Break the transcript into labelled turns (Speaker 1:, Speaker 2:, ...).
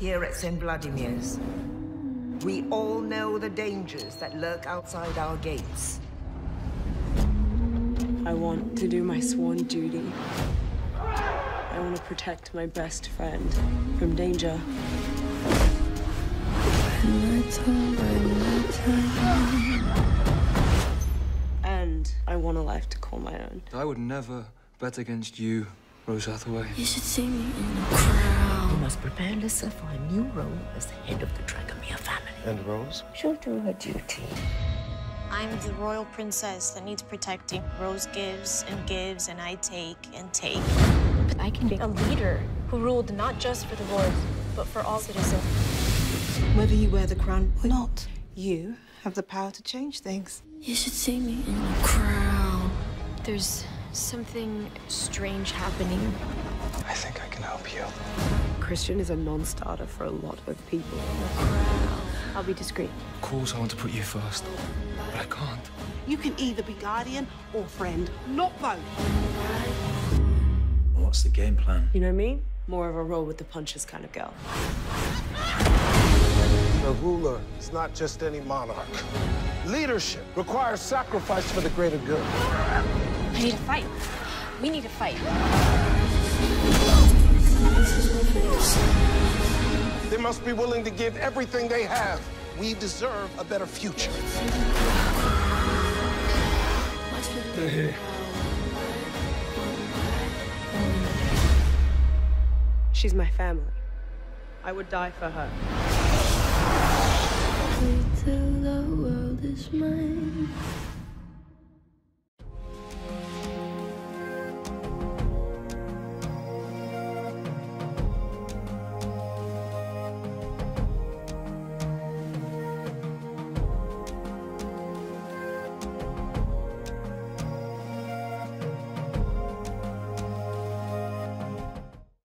Speaker 1: Here at St. Vladimir's, we all know the dangers that lurk outside our gates.
Speaker 2: I want to do my sworn duty. I want to protect my best friend from danger. Want a life to call my own.
Speaker 3: I would never bet against you, Rose Hathaway.
Speaker 4: You should see me in the crowd.
Speaker 5: You must prepare Lissa for a new role as the head of the Dragomir family.
Speaker 6: And Rose?
Speaker 5: She'll do her duty.
Speaker 7: I'm the royal princess that needs protecting. Rose gives and gives, and I take and take.
Speaker 8: I can be a leader who ruled not just for the lords, but for all citizens.
Speaker 9: Whether you wear the crown or not, you have the power to change things.
Speaker 4: You should see me in a crowd.
Speaker 8: There's something strange happening.
Speaker 3: I think I can help you.
Speaker 2: Christian is a non-starter for a lot of people.
Speaker 8: I'll be discreet.
Speaker 3: Of course, I want to put you first, but I can't.
Speaker 9: You can either be guardian or friend, not both.
Speaker 6: What's the game plan?
Speaker 2: You know me? More of a roll with the punches kind of girl.
Speaker 10: A ruler is not just any monarch. Leadership requires sacrifice for the greater good.
Speaker 8: I need to fight. We need to fight.
Speaker 10: They must be willing to give everything they have. We deserve a better future.
Speaker 3: They're here.
Speaker 2: She's my family. I would die for her.